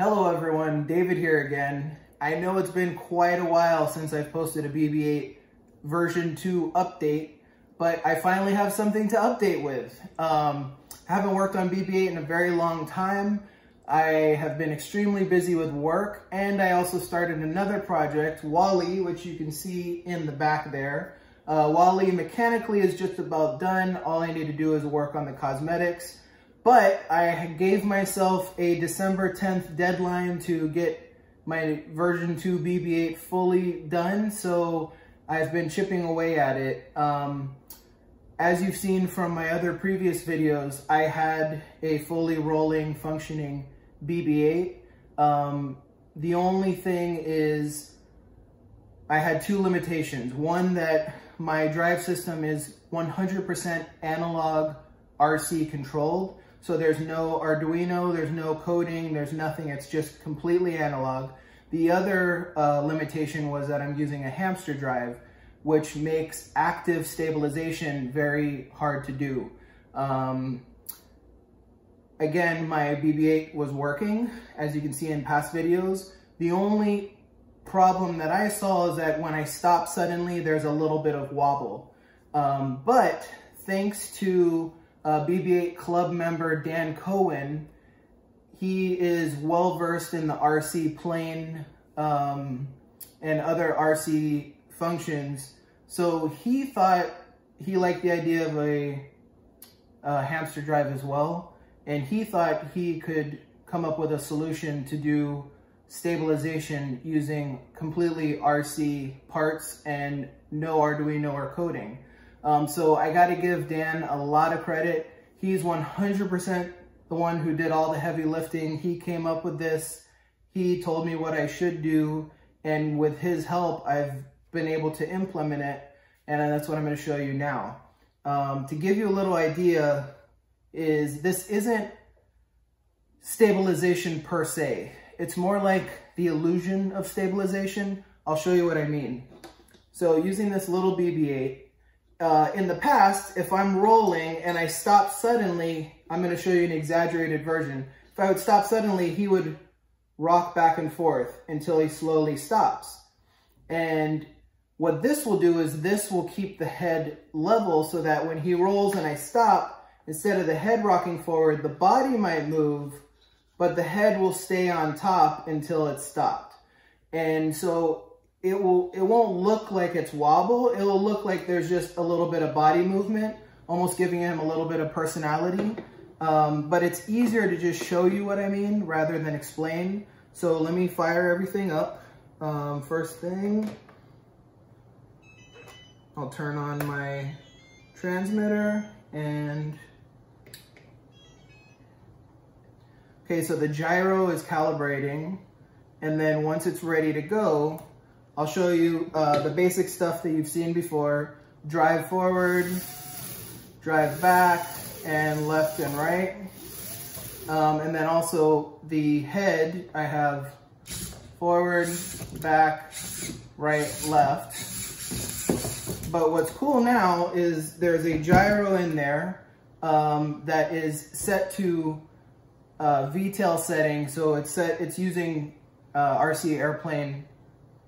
Hello everyone, David here again. I know it's been quite a while since I've posted a BB-8 version 2 update, but I finally have something to update with. Um, haven't worked on BB-8 in a very long time. I have been extremely busy with work, and I also started another project, WALL-E, which you can see in the back there. Uh, WALL-E mechanically is just about done. All I need to do is work on the cosmetics. But I gave myself a December 10th deadline to get my version 2 BB-8 fully done, so I've been chipping away at it. Um, as you've seen from my other previous videos, I had a fully rolling, functioning BB-8. Um, the only thing is I had two limitations. One, that my drive system is 100% analog RC controlled. So there's no Arduino, there's no coding, there's nothing. It's just completely analog. The other uh, limitation was that I'm using a hamster drive, which makes active stabilization very hard to do. Um, again, my BB-8 was working, as you can see in past videos. The only problem that I saw is that when I stop suddenly, there's a little bit of wobble. Um, but thanks to uh, BB-8 club member Dan Cohen. He is well versed in the RC plane um, and other RC functions. So he thought he liked the idea of a, a hamster drive as well. And he thought he could come up with a solution to do stabilization using completely RC parts and no Arduino or coding. Um, so I got to give Dan a lot of credit. He's 100% the one who did all the heavy lifting. He came up with this. He told me what I should do. And with his help, I've been able to implement it. And that's what I'm going to show you now. Um, to give you a little idea is this isn't stabilization per se. It's more like the illusion of stabilization. I'll show you what I mean. So using this little BB-8, uh, in the past, if I'm rolling and I stop suddenly, I'm going to show you an exaggerated version. If I would stop suddenly, he would rock back and forth until he slowly stops. And what this will do is this will keep the head level so that when he rolls and I stop, instead of the head rocking forward, the body might move, but the head will stay on top until it's stopped. And so it will it won't look like it's wobble. It'll look like there's just a little bit of body movement, almost giving him a little bit of personality. Um, but it's easier to just show you what I mean rather than explain. So let me fire everything up. Um, first thing, I'll turn on my transmitter and okay, so the gyro is calibrating. And then once it's ready to go, I'll show you uh, the basic stuff that you've seen before. Drive forward, drive back, and left and right. Um, and then also the head, I have forward, back, right, left. But what's cool now is there's a gyro in there um, that is set to uh, V-tail setting. So it's set, it's using uh, RC airplane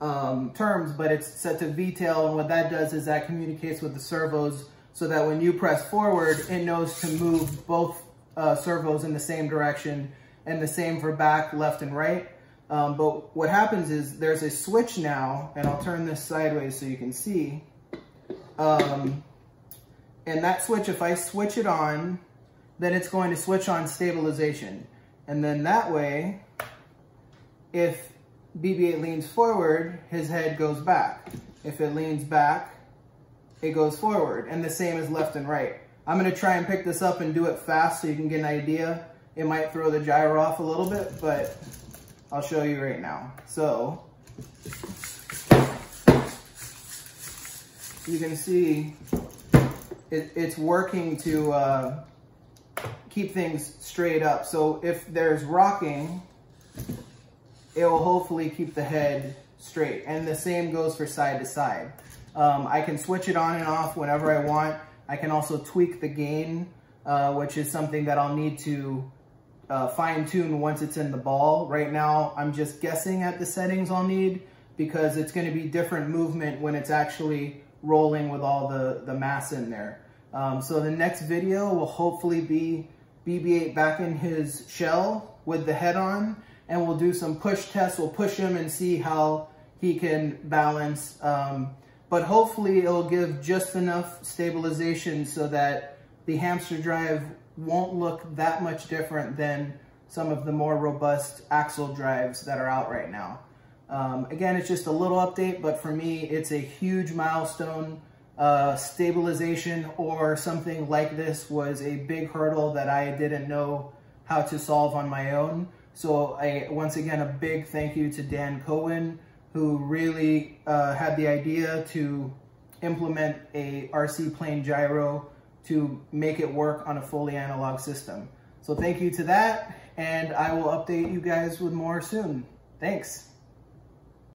um, terms, but it's set to V-tail, and what that does is that communicates with the servos so that when you press forward, it knows to move both uh, servos in the same direction, and the same for back, left, and right. Um, but what happens is there's a switch now, and I'll turn this sideways so you can see. Um, and that switch, if I switch it on, then it's going to switch on stabilization. And then that way, if BB-8 leans forward, his head goes back. If it leans back, it goes forward. And the same as left and right. I'm gonna try and pick this up and do it fast so you can get an idea. It might throw the gyro off a little bit, but I'll show you right now. So, you can see it, it's working to uh, keep things straight up. So if there's rocking, it will hopefully keep the head straight. And the same goes for side to side. Um, I can switch it on and off whenever I want. I can also tweak the gain, uh, which is something that I'll need to uh, fine tune once it's in the ball. Right now, I'm just guessing at the settings I'll need because it's gonna be different movement when it's actually rolling with all the, the mass in there. Um, so the next video will hopefully be BB-8 back in his shell with the head on and we'll do some push tests. We'll push him and see how he can balance. Um, but hopefully it'll give just enough stabilization so that the hamster drive won't look that much different than some of the more robust axle drives that are out right now. Um, again, it's just a little update, but for me, it's a huge milestone. Uh, stabilization or something like this was a big hurdle that I didn't know how to solve on my own. So I, once again, a big thank you to Dan Cohen, who really uh, had the idea to implement a RC plane gyro to make it work on a fully analog system. So thank you to that, and I will update you guys with more soon. Thanks.